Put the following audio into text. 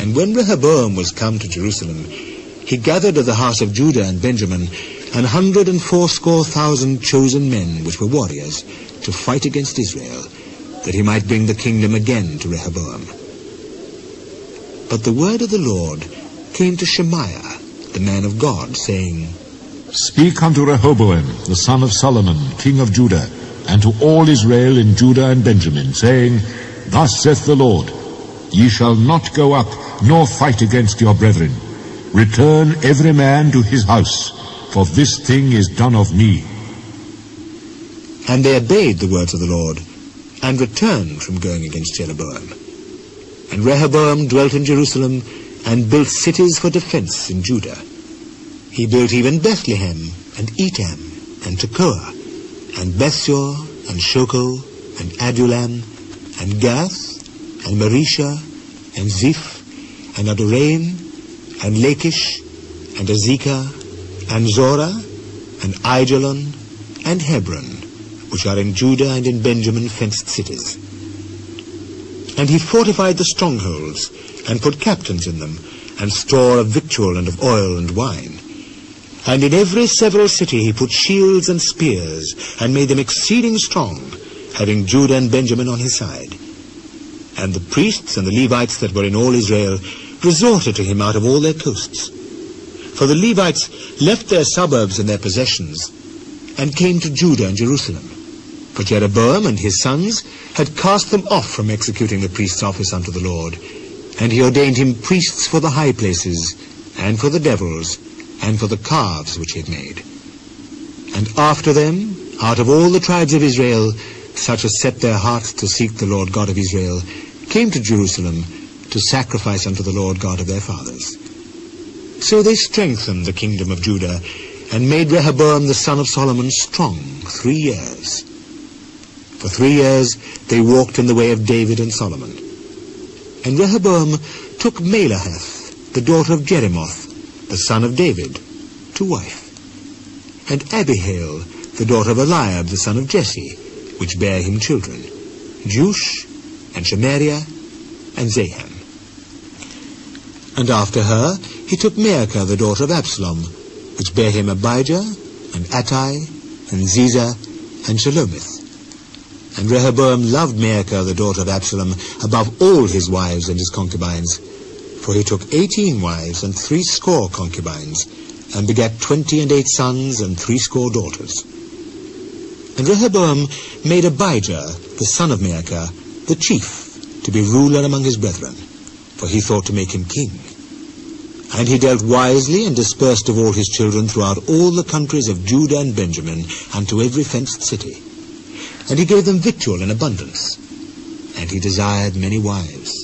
And when Rehoboam was come to Jerusalem, he gathered of the house of Judah and Benjamin an hundred and fourscore thousand chosen men which were warriors to fight against Israel, that he might bring the kingdom again to Rehoboam. But the word of the Lord came to Shemaiah, the man of God, saying, Speak unto Rehoboam, the son of Solomon, king of Judah, and to all Israel in Judah and Benjamin, saying, Thus saith the Lord, Ye shall not go up, nor fight against your brethren. Return every man to his house, for this thing is done of me. And they obeyed the words of the Lord, and returned from going against Jeroboam. And Rehoboam dwelt in Jerusalem, and built cities for defense in Judah. He built even Bethlehem, and Etam, and Tekoa, and Bethzur, and Shoco, and Adullam, and Gath, and Mareshah, and Ziph, and Adoraim, and Lachish, and Azekah, and Zorah, and Aijalon, and Hebron, which are in Judah and in Benjamin fenced cities. And he fortified the strongholds, and put captains in them, and store of victual and of oil and wine. And in every several city he put shields and spears, and made them exceeding strong, having Judah and Benjamin on his side. And the priests and the Levites that were in all Israel resorted to him out of all their coasts. For the Levites left their suburbs and their possessions, and came to Judah and Jerusalem. For Jeroboam and his sons had cast them off from executing the priest's office unto the Lord, and he ordained him priests for the high places, and for the devils, and for the calves which he had made. And after them, out of all the tribes of Israel, such as set their hearts to seek the Lord God of Israel, came to Jerusalem to sacrifice unto the Lord God of their fathers. So they strengthened the kingdom of Judah, and made Rehoboam the son of Solomon strong three years. For three years they walked in the way of David and Solomon. And Rehoboam took Mahalath, the daughter of Jerimoth, the son of David, to wife. And Abihail, the daughter of Eliab, the son of Jesse, which bare him children, Jeush, and Shamariah, and Zaham. And after her he took Maachah, the daughter of Absalom, which bare him Abijah, and Attai, and Ziza, and Shelomith. And Rehoboam loved Maachah, the daughter of Absalom, above all his wives and his concubines. For he took eighteen wives and threescore concubines, and begat twenty and eight sons and threescore daughters. And Rehoboam made Abijah, the son of Maachah, the chief, to be ruler among his brethren, for he thought to make him king. And he dealt wisely and dispersed of all his children throughout all the countries of Judah and Benjamin unto every fenced city. And he gave them victual in abundance. And he desired many wives.